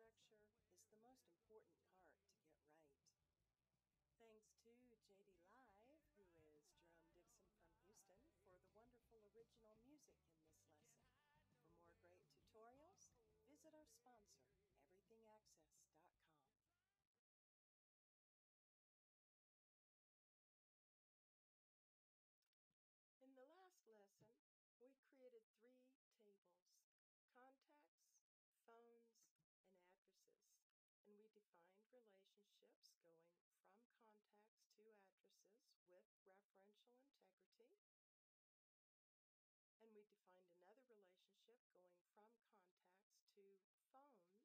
structure is the most important part to get right. Thanks to JD Live, who is Jerome Dixon from Houston, for the wonderful original music in this relationships going from contacts to addresses with referential integrity. And we defined another relationship going from contacts to phones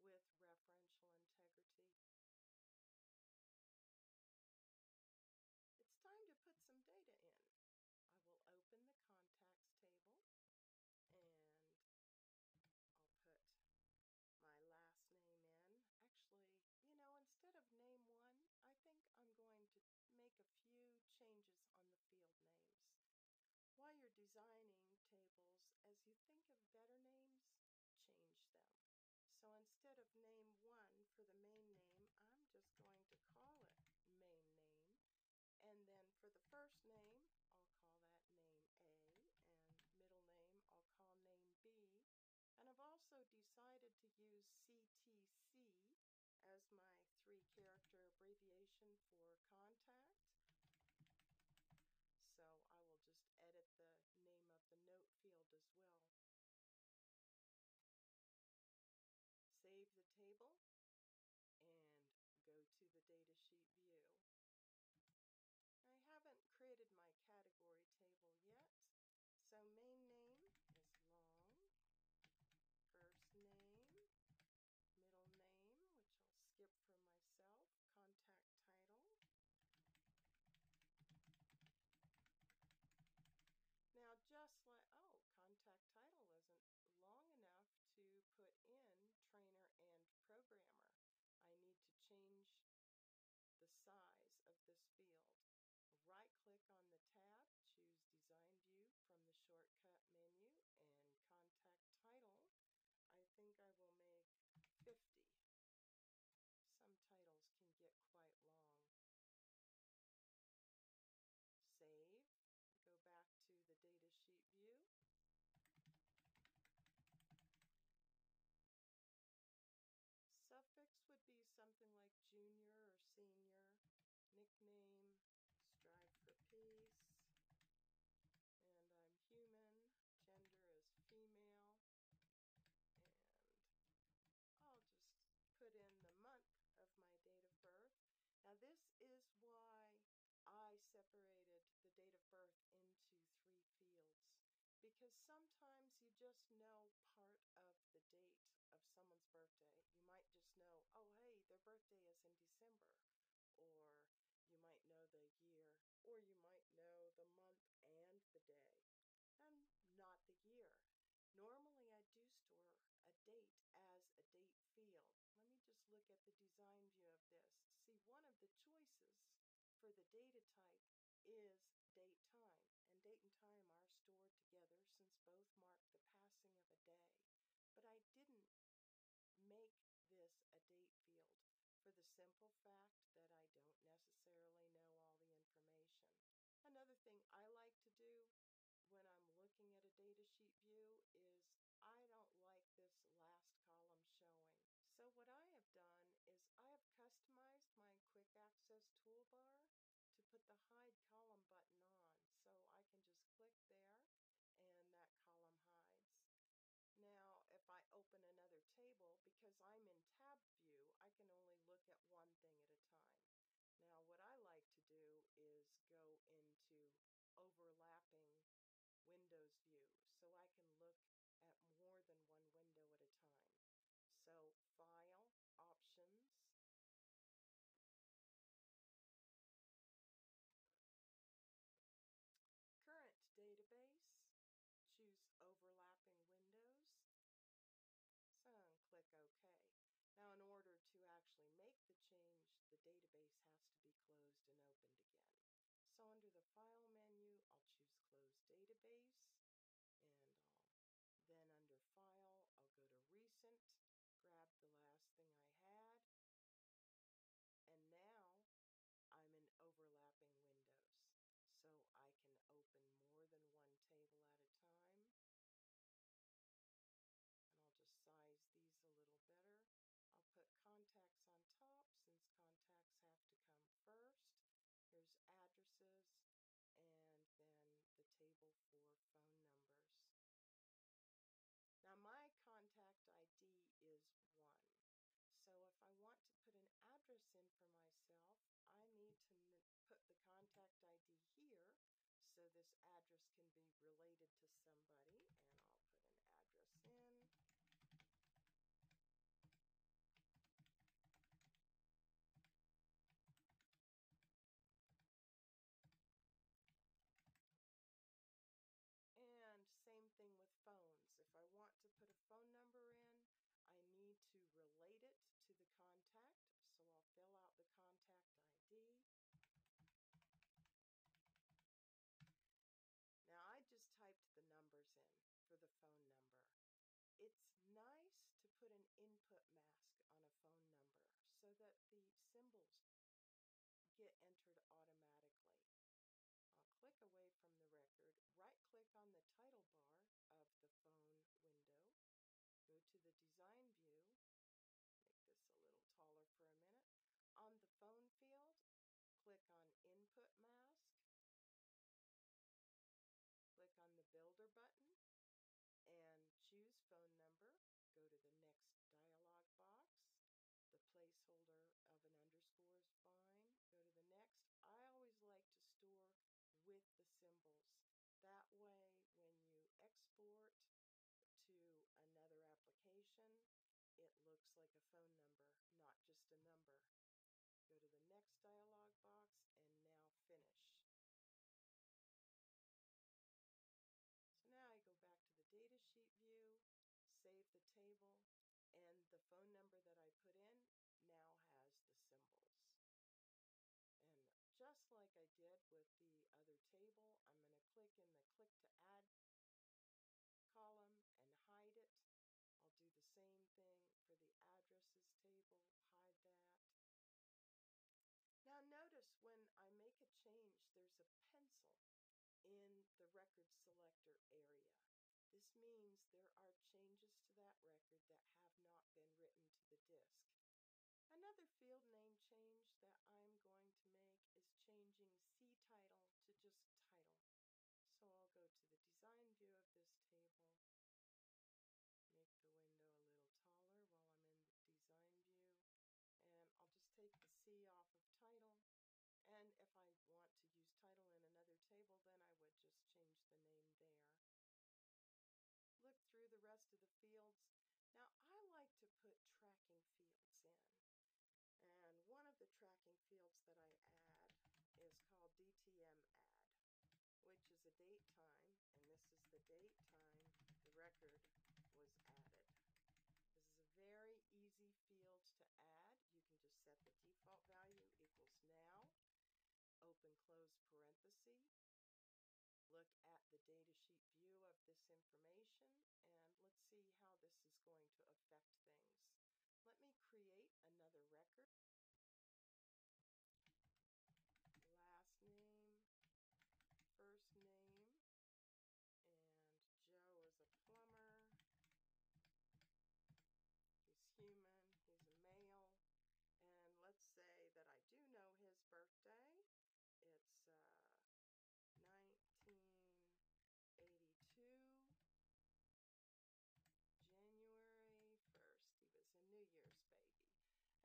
with referential integrity. It's time to put some data in. I will open the contacts table and I'll put my last name in. Actually, you know, instead of name one, I think I'm going to make a few changes on the field names. While you're designing tables, as you think of better names, change them. So instead of name one for the main name, I'm just going to call it main name. And then for the first name, I'll call that name A, and middle name I'll call name B. And I've also decided to use CTC as my three character abbreviation for contact. So I will just edit the name of the note field as well. Save the table and go to the datasheet view. I haven't created my category table yet, so main name is long, first name, middle name, which I'll skip for myself, contact title. Now just like, oh, contact title isn't long enough to put in trainer and programmer. I need to change the size of this field. Right click on the tab, choose Design View from the shortcut menu, and Contact Title. I think I will make 50. Some titles can get quite long. Save, go back to the datasheet view. Suffix would be something like junior or senior, nickname, strive for peace, and I'm human, gender is female, and I'll just put in the month of my date of birth. Now this is why I separated the date of birth into three fields because sometimes you just know part of the date of someone's birthday. You might just know, oh hey, their birthday is in December or you might know the year, or you might know the month and the day, and not the year. Normally I do store a date as a date field. Let me just look at the design view of this. See, one of the choices for the data type is date time, and date and time are stored together since both mark the passing of a day. But I didn't make this a date field for the simple fact that I don't necessarily I like to do when I'm looking at a datasheet view is I don't like this last column showing. So what I have done is I have customized my quick access toolbar to put the hide column button on. So I can just click there and that column hides. Now, if I open another table, because I'm in tab view, I can only look at one thing at a time. Now, what I like to do is go into overlapping windows view so I can look at more than one window at a time. So, File, Options, Current Database, choose overlapping windows. So click OK. Now open more than one table at a time. And I'll just size these a little better. I'll put contacts on top since contacts have to come first. Here's addresses and then the table for phone numbers. Now my contact ID is 1. So if I want to put an address in for myself, I need to put the contact ID here this address can be related to somebody and I'll put an address in. And same thing with phones. If I want to put a phone number in, I need to relate it to the contact. So I'll fill out the contact ID. Now I just typed the numbers in for the phone number. It's nice to put an input mask on a phone number so that the symbols get entered automatically. I'll click away from the record, right click on the title bar of the phone window, go to the design view, make this a little taller for a minute. On the phone field, click on input mask, click on the builder button and choose phone number. Go to the next dialog box. The placeholder of an underscore is fine. Go to the next. I always like to store with the symbols. That way, when you export to another application, it looks like a phone number, not just a number. Go to the next dialog box and now finish. So now I go back to the data sheet view, save the table, and the phone number that I put in now has the symbols. And just like I did with the other table, I'm going to click in the click to add column and hide it. I'll do the same thing for the addresses table, hide that. Now notice when I make a change, there's a pencil in the record selector area. This means there are changes to that record that have not been written to the disk. Another field name change that I'm going to make is changing C title to just title. So I'll go to the design view of this table, make the window a little taller while I'm in the design view, and I'll just take the C off of title and if I want to use title in another table, then I would just change the name there. Look through the rest of the fields. Now, I like to put tracking fields in. And one of the tracking fields that I add is called DTM add, which is a date time, and this is the date time the record was added. This is a very easy field to add. You can just set the default value equals now open close parenthesis, look at the datasheet view of this information, and let's see how this is going to affect things. Let me create another record. Last name, first name, and Joe is a plumber. He's human, he's a male, and let's say that I do know his birthday. It's uh, 1982, January 1st. He was a New Year's baby.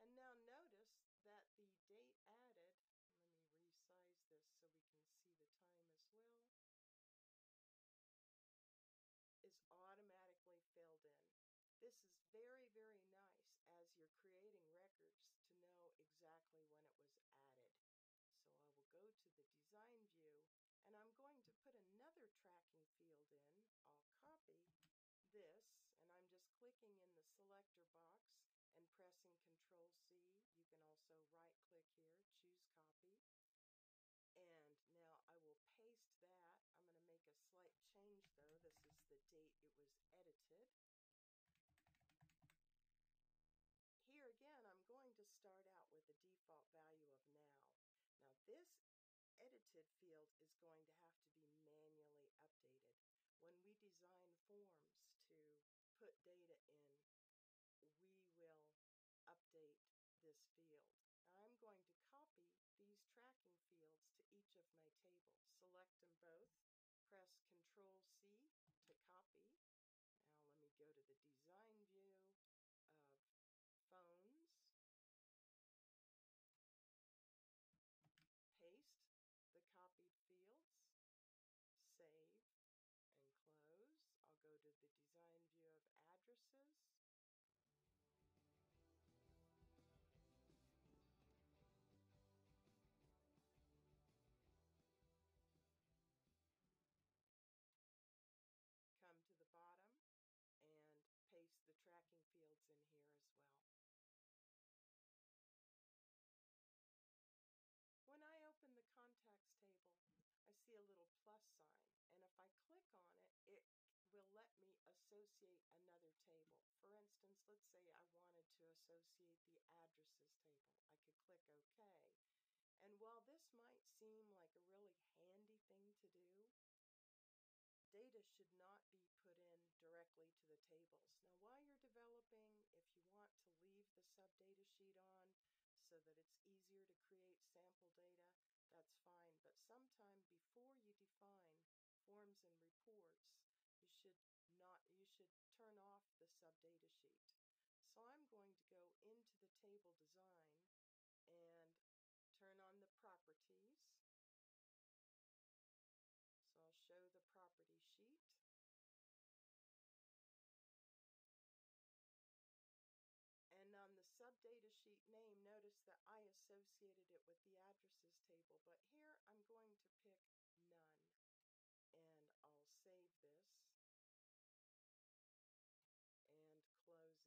And now notice that the date added, let me resize this so we can see the time as well, is automatically filled in. This is very, very nice as you're creating records to know exactly when it was added. So I will go to the design view and I'm going to put another tracking field in. I'll copy this and I'm just clicking in the selector box and pressing Control C. You can also right click here, choose copy. And now I will paste that. I'm going to make a slight change though. This is the date it was edited. Here again, I'm going to start out with a default value of now. Now this edited field is going to have to be manually updated. When we design forms to put data in, we will update this field. Now I'm going to copy these tracking fields to each of my tables. Select them both, press Control C to copy. Now let me go to the design view of phones, paste the copied fields, save and close. I'll go to the design view of addresses, come to the bottom and paste the tracking fields in here as well. When I open the contacts table, I see a little plus sign, and if I click on it, it will let me associate another table. For instance, let's say I wanted to associate the addresses table. I could click OK. And while this might seem like a really handy thing to do, data should not be put in directly to the tables. Now while you're developing, if you want to leave the subdata sheet on so that it's easier to create sample data, that's fine. But sometime before you define forms and reports, you should not you should turn off the subdata sheet. So I'm going to go into the table design and turn on the properties so I'll show the property sheet. And on the subdata sheet name, notice that I associated it with the addresses table, but here I'm going to pick none. And I'll save this and close it.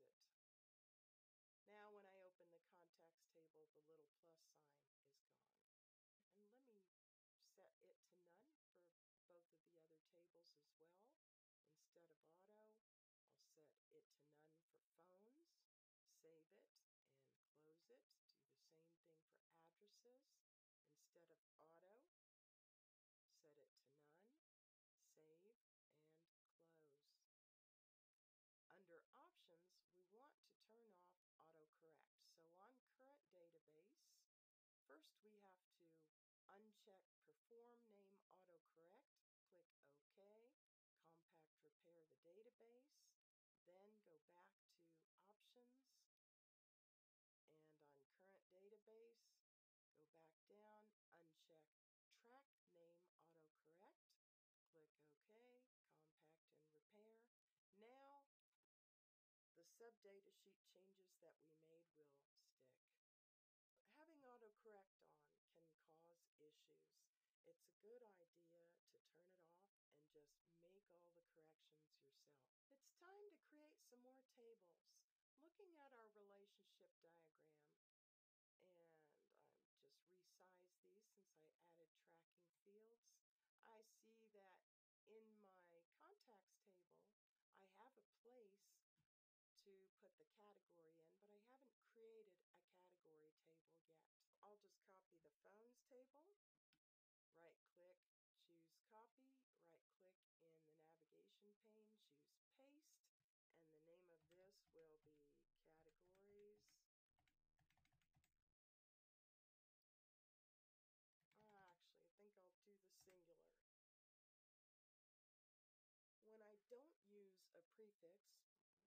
Now when I open the contacts table, little plus sign is gone. And let me set it to none for both of the other tables as well. Instead of auto, I'll set it to none for phones, save it and close it. Do the same thing for addresses. Instead of auto, set it to none, save and close. Under options, we want to turn off autocorrect. So on current database, first we have to Uncheck Perform Name Autocorrect, click OK, Compact Repair the then go back to Options, and on Current Database, go back down, uncheck Track Name Autocorrect, click OK, Compact and Repair. Now, the subdata sheet changes that we made will stick having autocorrect on can cause issues. It's a good idea to turn it off and just make all the corrections yourself. It's time to create some more tables. Looking at our relationship diagram, and I'm just resize these since I added tracking fields, I see that in my contacts table, I have a place to put the category in, but I haven't created a category table yet. I'll just copy the phones table, right click, choose copy, right click in the navigation pane, choose paste, and the name of this will be categories. Ah, actually, I think I'll do the singular. When I don't use a prefix,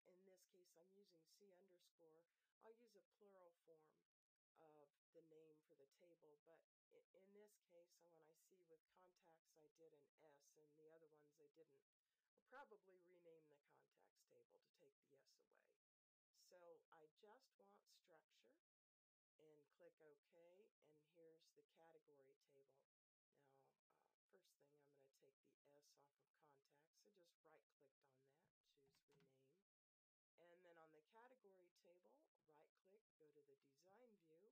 in this case I'm using C underscore, I'll use a plural form of the name for the table, but in this case, when I see with contacts I did an S and the other ones I didn't, I'll probably rename the contacts table to take the S away. So I just want structure and click OK and here's the category table. Now uh, first thing I'm going to take the S off of contacts. I just right clicked on that, choose rename. And then on the category table, right click, go to the design view.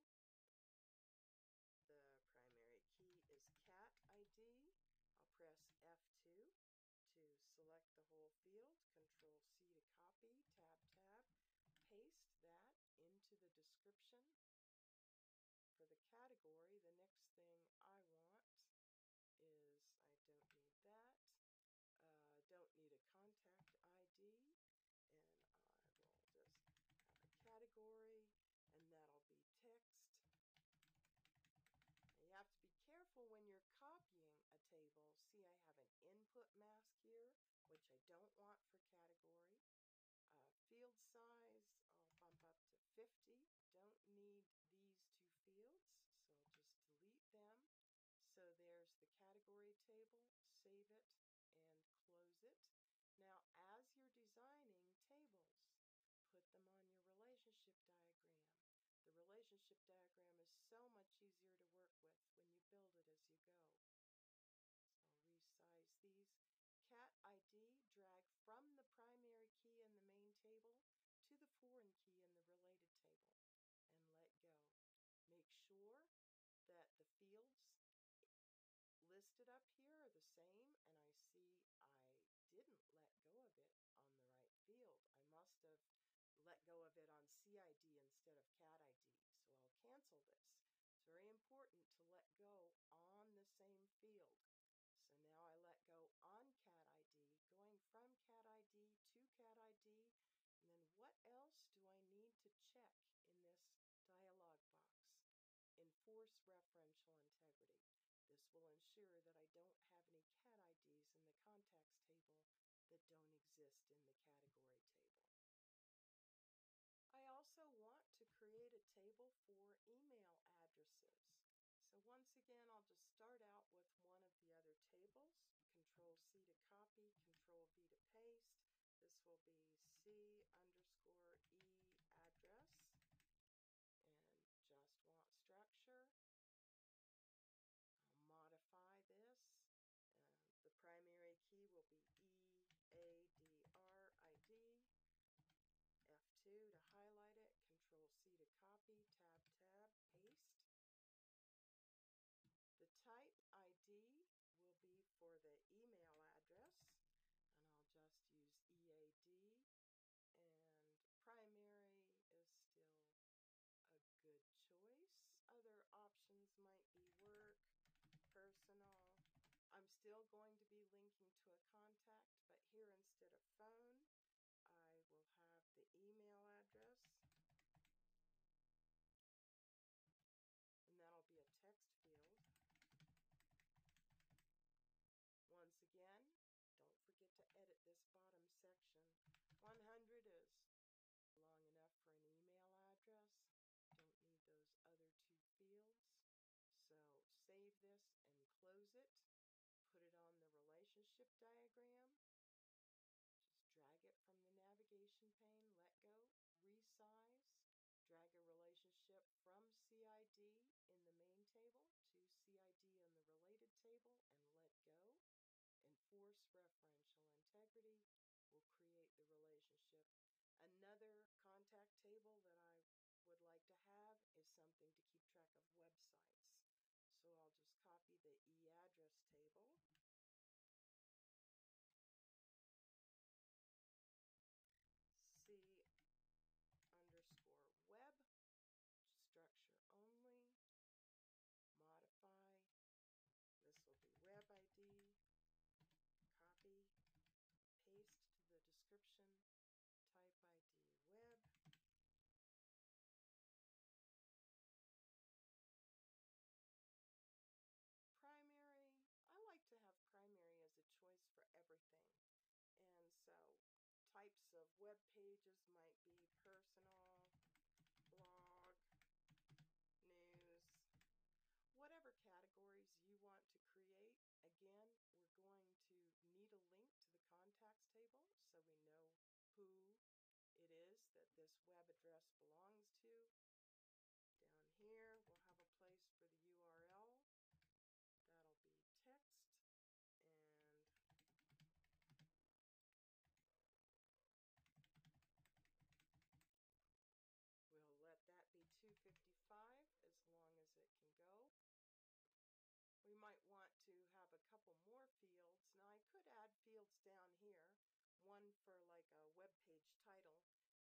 The primary key is cat ID. I'll press F2 to select the whole field, Control C to copy, Tab Tab, paste that into the description. For the category, the next thing I want is, I don't need that, uh, don't need a contact ID and I will just have a and that'll be text. you have to be careful when you're copying a table. See, I have an input mask here, which I don't want for category. Uh, field size, I'll bump up to 50. Don't need these two fields, so I'll just delete them. So there's the category table, save it and close it. Now as you're designing tables, put them on your relationship diagram. The relationship diagram is so much easier to work with when you build it as you go. So I'll resize these. Cat ID, drag from the primary key in the main table to the foreign key in the related table and let go. Make sure that the fields listed up here are the same and I see I didn't let go of it on the right field. I must have let go of it on CID instead of CAT ID. So I'll cancel this. It's very important to let go on the same field. So now I let go on CAT ID, going from CAT ID to CAT ID, and then what else do I need to check in this dialog box? Enforce referential integrity. This will ensure that I don't have any cat IDs in the contacts table that don't exist in the category table. I also want to create a table for email addresses. So once again, I'll just start out with one of the other tables. Control C to copy, Control V to paste. This will be C underscore E address and just want structure modify this. Uh, the primary key will be E A D R I D. F2 to highlight it, Control C to copy, Tab, paste. The type ID will be for the email address, and I'll just use EAD, and primary is still a good choice. Other options might be work, personal. I'm still going to be linking to a contact, but here instead of phone, I will have the email address. And that'll be a text field. Once again, don't forget to edit this bottom section. 100 is long enough for an email address. Don't need those other two fields. So save this and close it. Put it on the relationship diagram. Just drag it from the navigation pane, let go, resize, drag a relationship from CID in the main table to CID in the related table and let go. Enforce referential integrity will create the relationship. Another contact table that I would like to have is something to keep track of websites. The e-address table. C underscore web, structure only, modify, this will be web ID, copy, paste to the description, type ID web, primary, I like to have primary as a choice for everything. And so types of web pages might be personal, blog, news, whatever categories you want to create. Again, we're going to need a link to the contacts table so we know who it is that this web address belongs to. Down here, we'll have a place for the URL That'll be text and we'll let that be 255 as long as it can go. We might want to have a couple more fields. Now I could add fields down here, one for like a web page title.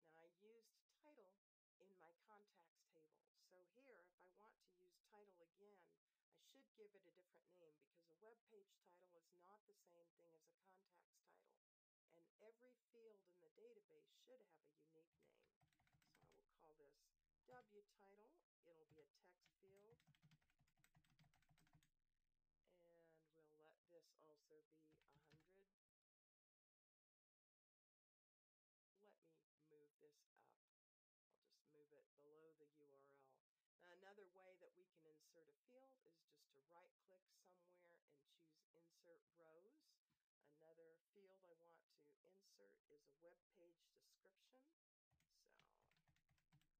Now I used title in my contacts table. So here, if I want to use title again, I should give it a different name because a web page title is not the same thing as a contacts title. And every field in the database should have a unique name. So I will call this W title. It'll be a text field. And we'll let this also be 100. Let me move this up. I'll just move it below the URL. Now another way that we can insert a field is just to right click somewhere and choose insert rows. Another field I want to insert is a web page description.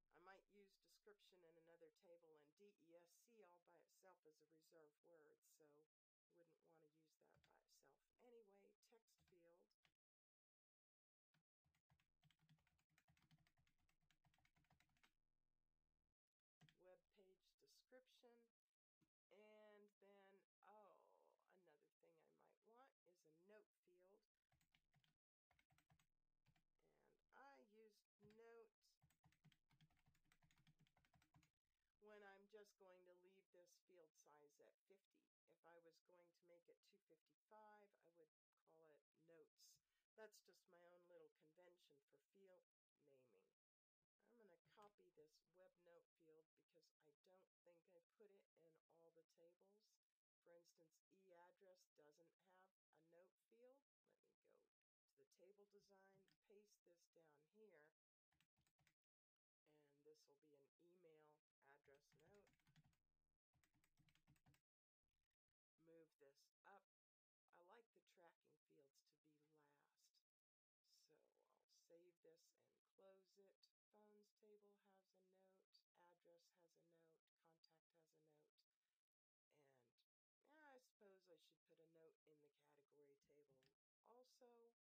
So I might use description in another table and DESC all by itself as a reserved word, so I wouldn't want to use that by itself. Anyway, text field web page description. And then, oh, another thing I might want is a note field. And I use notes when I'm just going to leave this field size at 50. If I was going to make it 255, I would call it notes. That's just my own little convention for field naming. I'm going to mm-hmm. copy this web note field because I don't think I put it in all the tables. For instance, e-address doesn't have a note field. Let me go to the table design, paste this down here, and this will be an email address note. Move this up. I like the tracking fields to be last. So I'll save this and close it. Phones table has a note, address has a note, contact has a note, and yeah, I suppose I should put a note in the category table also.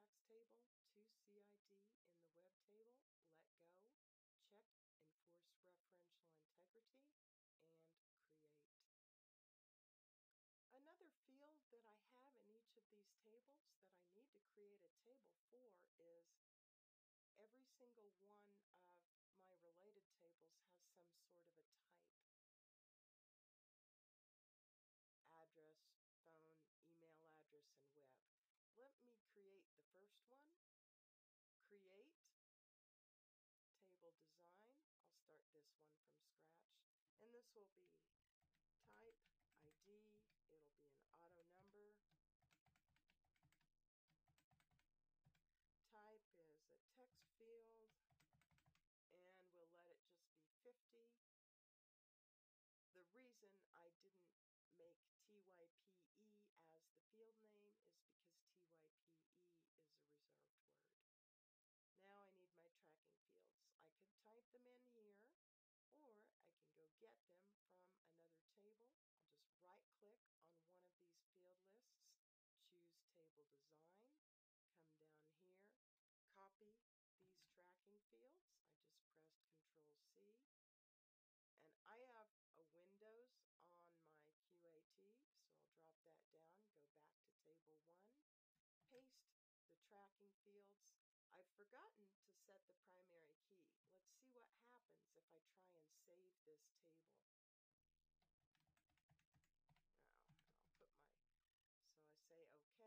Contacts table to CID in the web table, let go, check enforce referential integrity, and create. Another field that I have in each of these tables that I need to create a table for is every single one of my related tables has some sort of a type. Address, phone, email address, and web. Let me create the first one. Create, table design. I'll start this one from scratch. And this will be type ID, it'll be an auto number. Type is a text field, and we'll let it just be 50. The reason I didn't make TYPE as the field name is because TYPE is a reserved word. Now I need my tracking fields. I could type them in here, or I can go get them from another table. I'll just right click on one of these field lists, choose table design, come down here, copy these tracking fields. I just pressed Control C. And I have a Windows on my QAT, so I'll drop that down, go back to table 1, paste the tracking fields, I've forgotten to set the primary key. Happens if I try and save this table. I'll put my, so I say OK.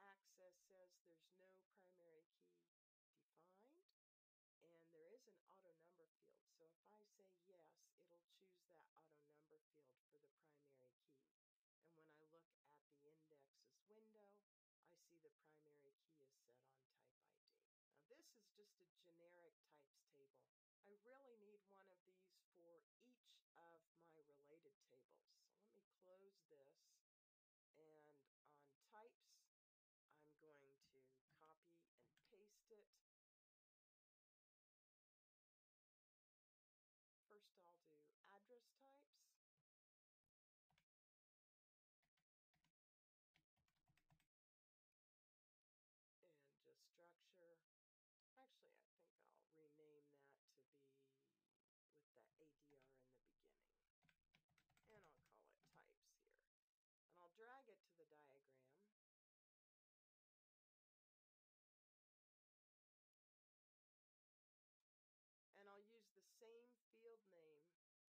Access says there's no primary key defined. And there is an auto number field. So if I say yes, it'll choose that auto number field for the primary key. And when I look at the indexes window, I see the primary key is set on type ID. Now this is just a generic really need one of these for each of my related tables. So let me close this and on types I'm going to copy and paste it. First I'll do address types. Drag it to the diagram. And I'll use the same field name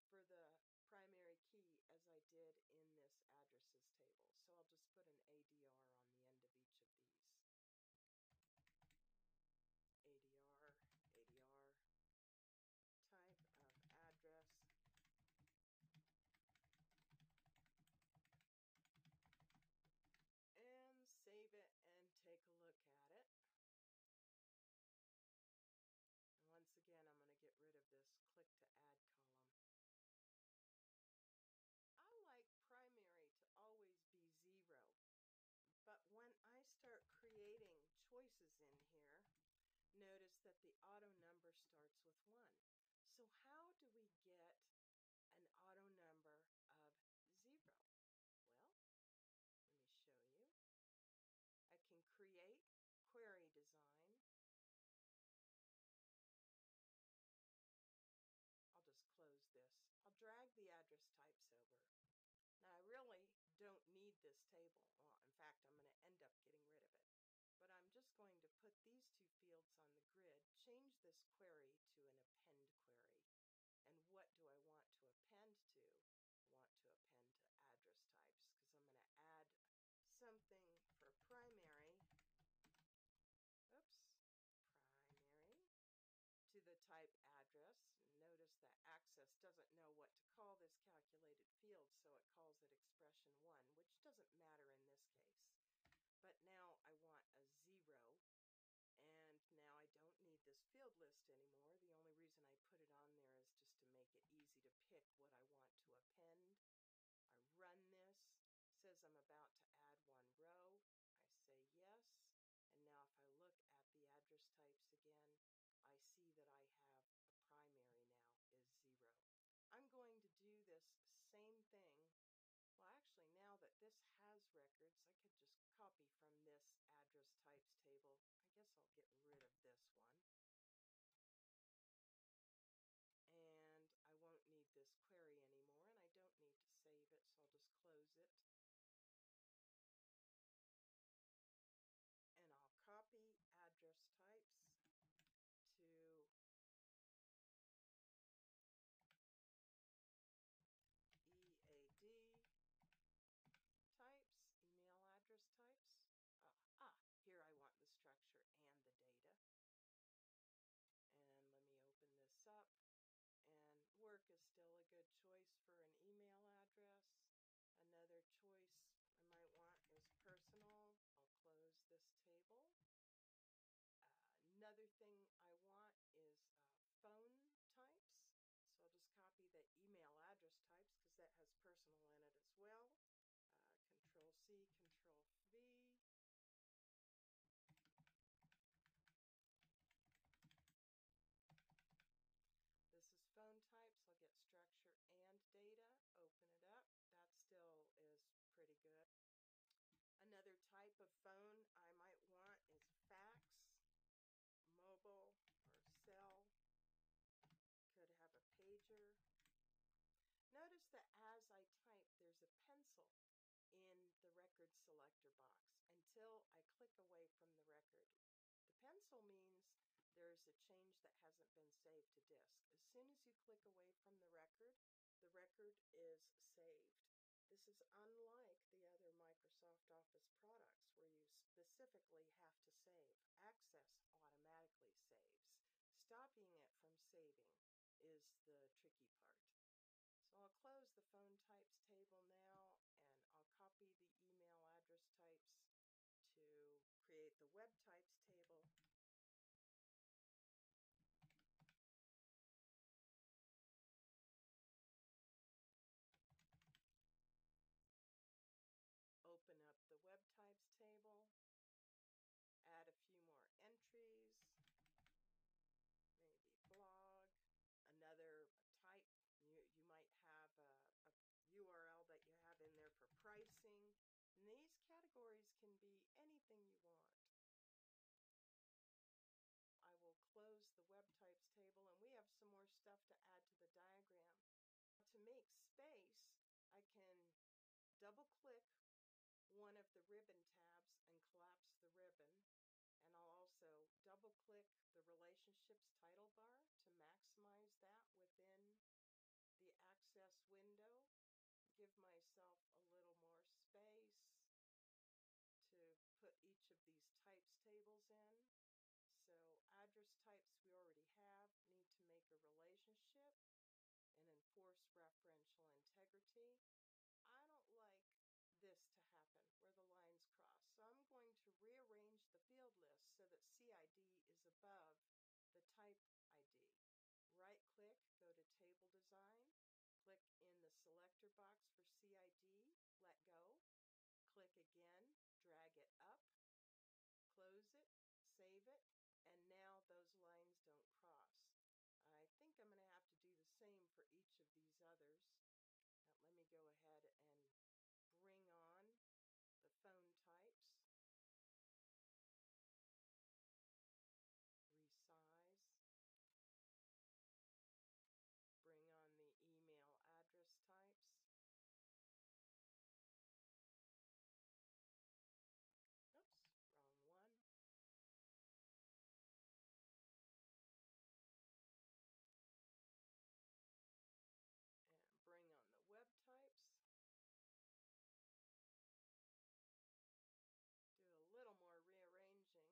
for the primary key as I did in this addresses table. So I'll just put an ADR on the end of each of these. ADR, ADR, type of address, and save it and take a look at it. And once again, I'm going to get rid of this click to add column. I like primary to always be zero, but when I start creating choices in here, notice that the auto number starts with one. So how do we get an auto number of zero? Well, let me show you. I can create query design. I'll just close this. I'll drag the address types over. Now I really don't need this table. Well, in fact, I'm going to end up getting rid of it. But I'm just going to put these two fields on the grid, change this query to an append query. And what do I want to append to? I want to append to address types because I'm going to add something for primary. Oops, primary to the type address. Notice that Access doesn't know what to call this calculated field, so it calls it expression 1, which doesn't matter in this case. But now I want a 0, and now I don't need this field list anymore. The only reason I put it on there is just to make it easy to pick what I want to append. I run this, says I'm about to add one row. I say yes, and now if I look at the address types again, I see that I have a primary now is zero. I'm going to do this same thing. Well, actually, now that this has records, I could just copy from this address types table. I guess I'll get rid of this one. And I won't need this query anymore, and I don't need to save it, so I'll just close it. And I'll copy address types to EAD types, email address types. Uh, ah, here I want the structure and the data. And let me open this up. And work is still a good choice for an email address. Another choice I might want is personal. I'll close this table another thing I want is uh, phone types. So I'll just copy the email address types because that has personal in it as well. Uh, control C, Control V. This is phone types. I'll get structure and data. Open it up. That still is pretty good. Another type of phone I might want is fax mobile or cell. Could have a pager. That as I type, there's a pencil in the record selector box until I click away from the record. The pencil means there's a change that hasn't been saved to disk. As soon as you click away from the record, the record is saved. This is unlike the other Microsoft Office products where you specifically have to save. Access automatically saves. Stopping it from saving is the tricky part. Close the phone types table now and I'll copy the email address types to create the web types table open up the web types table, add a few more entries, maybe blog, another type. You, you might have a, a URL that you have in there for pricing. And these categories can be anything you want. I will close the web types table and we have some more stuff to add to the diagram. To make space, I can double click one of the ribbon tabs and collapse the ribbon. And I'll also double click the relationships title bar to maximize that within the access window. Give myself these types tables in. So address types we already have need to make a relationship and enforce referential integrity. I don't like this to happen where the lines cross. So I'm going to rearrange the field list so that CID is above the type ID. Right click, go to table design, click in the selector box for CID, let go, click again, drag it up, close it, save it, and now those lines don't cross. I think I'm going to have to do the same for each of these others. Now, let me go ahead and bring on the phone types, resize, bring on the email address types, oops, wrong one, and bring on the web types. do a little more rearranging.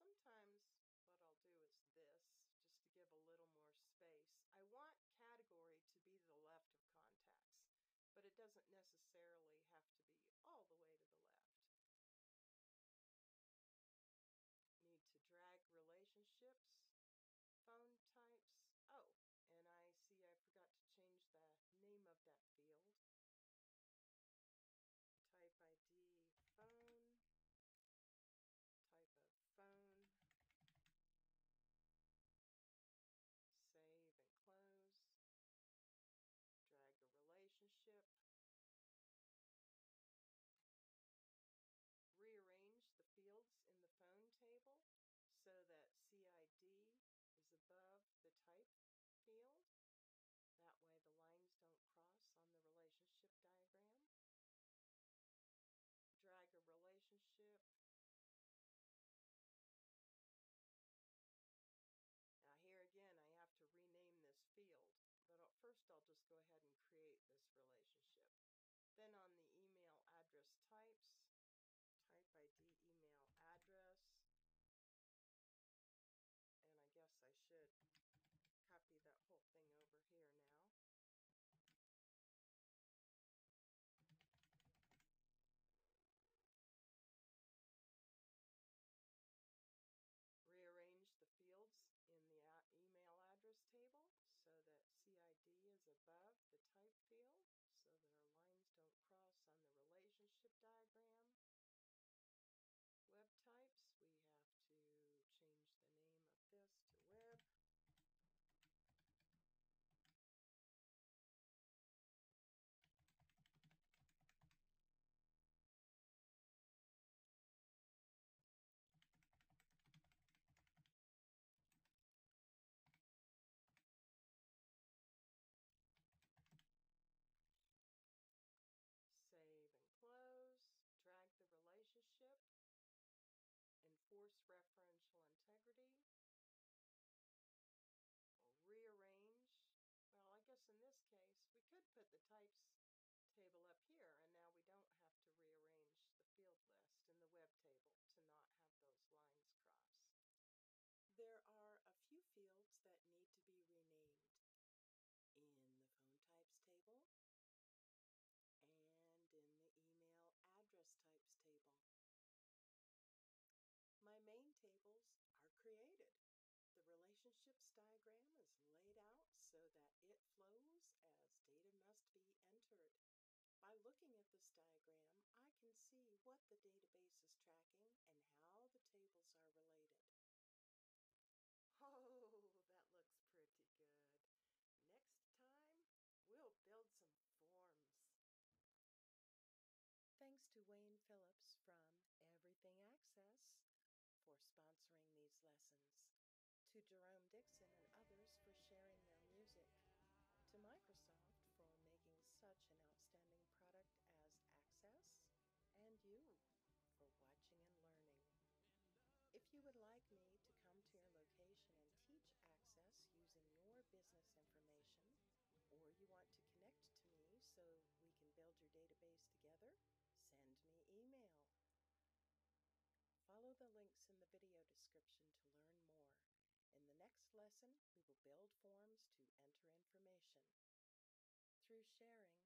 Sometimes what I'll do is this, just to give a little more space. I want category to be to the left of contacts, but it doesn't necessarily have to be all the way to the left. Need to drag relationships, phone types. Oh, and I see I forgot to change the name of that field type ID phone, type of phone, save and close, drag a relationship, rearrange the fields in the phone table so that CID is above the type field. That way the lines don't cross on the relationship diagram drag a relationship. Now here again, I have to rename this field, but first I'll just go ahead and create this relationship. Then on the email address types, type ID email address, and I guess I should copy that whole thing over here now. Rearrange the fields in the email address table so that CID is above the type field so that our lines don't cross on the relationship diagram. Web types, we have to change the name of this to web. save and close, drag the relationship, enforce referential integrity, or rearrange. Well, I guess in this case, we could put the types table up here, and now we don't have to rearrange the field list in the web table to not have those lines cross. There are a few fields that need to be renamed. In the phone types table, and in the email address types table. My main tables are created. The relationships diagram is laid out so that it flows as data must be entered. By this diagram, I can see what the database is tracking and how the tables are related. Oh, that looks pretty good. Next time, we'll build some forms. Thanks to Wayne Phillips from Everything Access for sponsoring these lessons, to Jerome Dixon and others for sharing their music, would like me to come to your location and teach Access using your business information, or you want to connect to me so we can build your database together, send me email. Follow the links in the video description to learn more. In the next lesson, we will build forms to enter information. Through sharing,